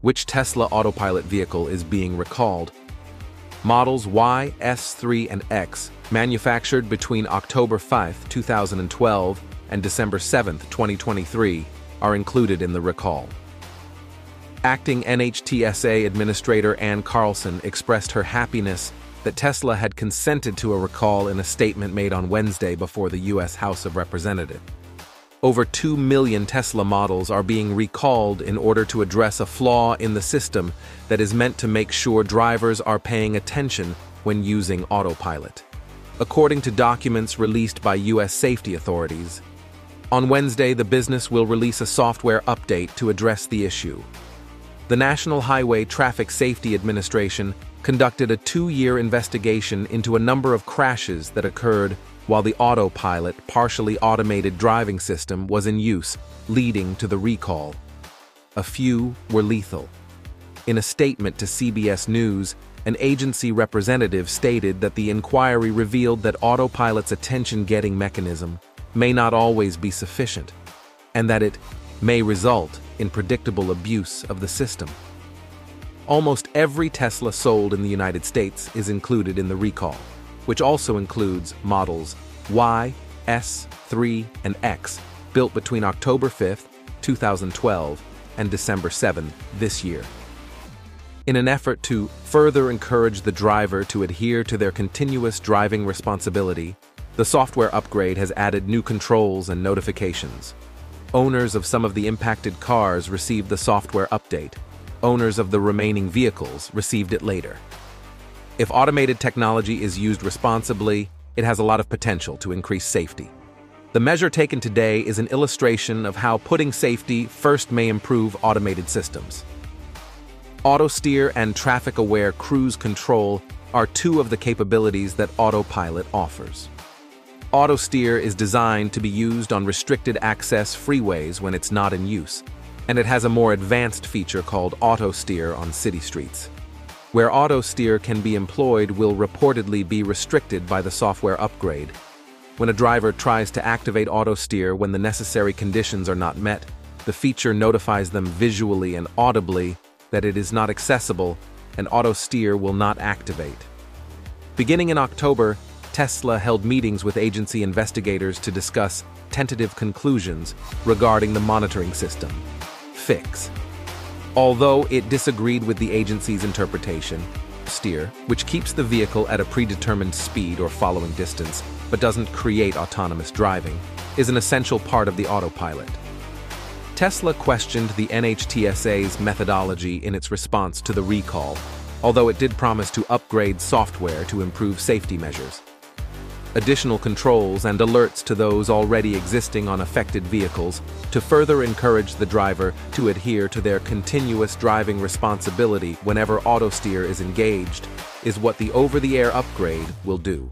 Which Tesla autopilot vehicle is being recalled? Models Y, S3, and X, manufactured between October 5, 2012 and December 7, 2023, are included in the recall. Acting NHTSA Administrator Ann Carlson expressed her happiness that Tesla had consented to a recall in a statement made on Wednesday before the U.S. House of Representatives. Over 2 million Tesla models are being recalled in order to address a flaw in the system that is meant to make sure drivers are paying attention when using autopilot. According to documents released by U.S. safety authorities, on Wednesday the business will release a software update to address the issue. The National Highway Traffic Safety Administration conducted a two-year investigation into a number of crashes that occurred while the autopilot, partially automated driving system was in use, leading to the recall. A few were lethal. In a statement to CBS News, an agency representative stated that the inquiry revealed that autopilot's attention-getting mechanism may not always be sufficient, and that it may result in predictable abuse of the system. Almost every Tesla sold in the United States is included in the recall which also includes models Y, S, 3, and X, built between October 5, 2012, and December 7 this year. In an effort to further encourage the driver to adhere to their continuous driving responsibility, the software upgrade has added new controls and notifications. Owners of some of the impacted cars received the software update. Owners of the remaining vehicles received it later. If automated technology is used responsibly, it has a lot of potential to increase safety. The measure taken today is an illustration of how putting safety first may improve automated systems. Auto steer and traffic-aware cruise control are two of the capabilities that autopilot offers. Auto steer is designed to be used on restricted access freeways when it's not in use, and it has a more advanced feature called auto steer on city streets where auto steer can be employed will reportedly be restricted by the software upgrade. When a driver tries to activate auto steer when the necessary conditions are not met, the feature notifies them visually and audibly that it is not accessible and auto steer will not activate. Beginning in October, Tesla held meetings with agency investigators to discuss tentative conclusions regarding the monitoring system. Fix. Although it disagreed with the agency's interpretation, steer, which keeps the vehicle at a predetermined speed or following distance, but doesn't create autonomous driving, is an essential part of the autopilot. Tesla questioned the NHTSA's methodology in its response to the recall, although it did promise to upgrade software to improve safety measures additional controls and alerts to those already existing on affected vehicles to further encourage the driver to adhere to their continuous driving responsibility whenever autosteer is engaged is what the over-the-air upgrade will do.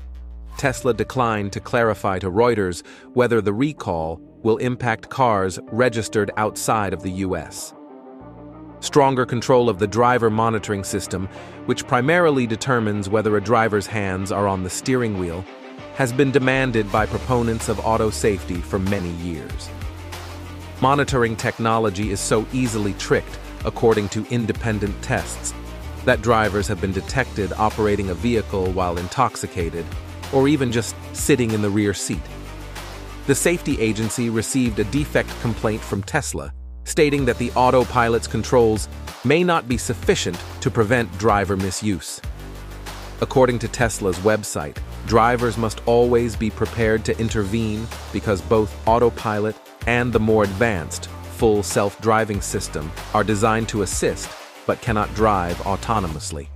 Tesla declined to clarify to Reuters whether the recall will impact cars registered outside of the U.S. Stronger control of the driver monitoring system, which primarily determines whether a driver's hands are on the steering wheel, has been demanded by proponents of auto safety for many years. Monitoring technology is so easily tricked, according to independent tests, that drivers have been detected operating a vehicle while intoxicated, or even just sitting in the rear seat. The safety agency received a defect complaint from Tesla, stating that the autopilot's controls may not be sufficient to prevent driver misuse. According to Tesla's website, drivers must always be prepared to intervene because both autopilot and the more advanced full self-driving system are designed to assist but cannot drive autonomously.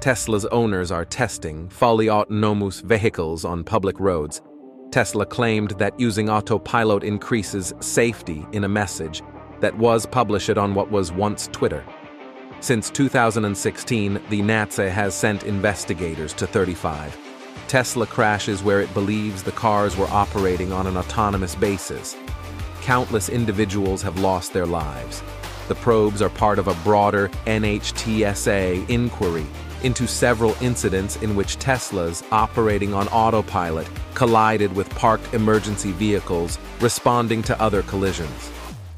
Tesla's owners are testing fully autonomous vehicles on public roads. Tesla claimed that using autopilot increases safety in a message that was published on what was once Twitter. Since 2016, the NHTSA has sent investigators to 35 Tesla crashes where it believes the cars were operating on an autonomous basis. Countless individuals have lost their lives. The probes are part of a broader NHTSA inquiry into several incidents in which Teslas operating on autopilot collided with parked emergency vehicles responding to other collisions.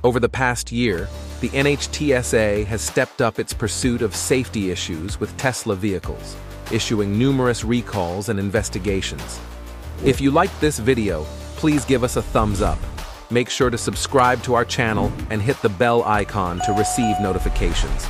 Over the past year, the NHTSA has stepped up its pursuit of safety issues with Tesla vehicles, issuing numerous recalls and investigations. If you liked this video, please give us a thumbs up. Make sure to subscribe to our channel and hit the bell icon to receive notifications.